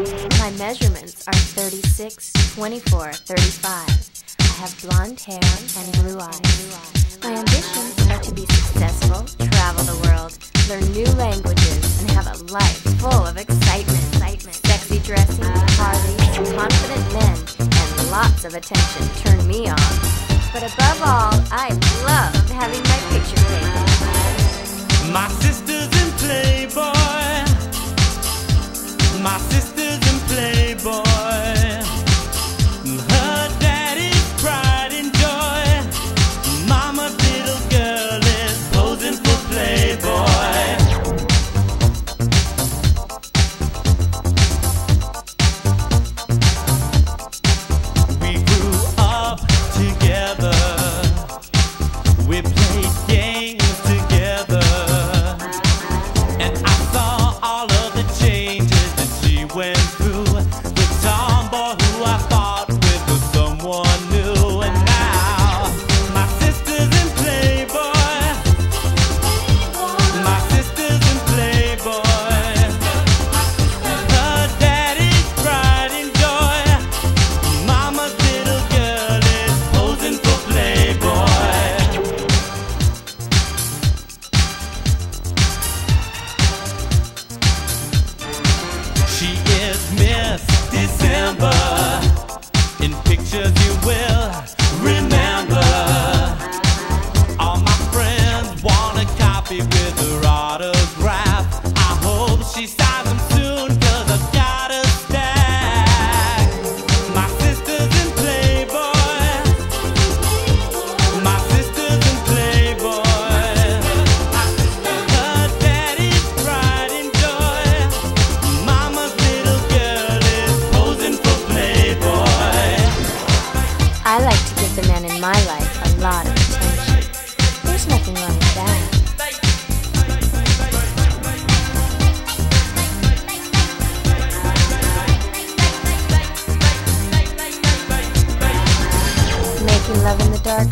My measurements are 36, 24, 35. I have blonde hair and blue eyes. My ambitions are to be successful, travel the world, learn new languages, and have a life full of excitement. Sexy dressing, Harley's, confident men, and lots of attention turn me on. But above all, I love having my picture taken. My sister's in Playboy. My sister's We December. In pictures you will remember. All my friends want a copy with her autograph. I like to give the man in my life a lot of attention. There's nothing wrong with that. Making love in the dark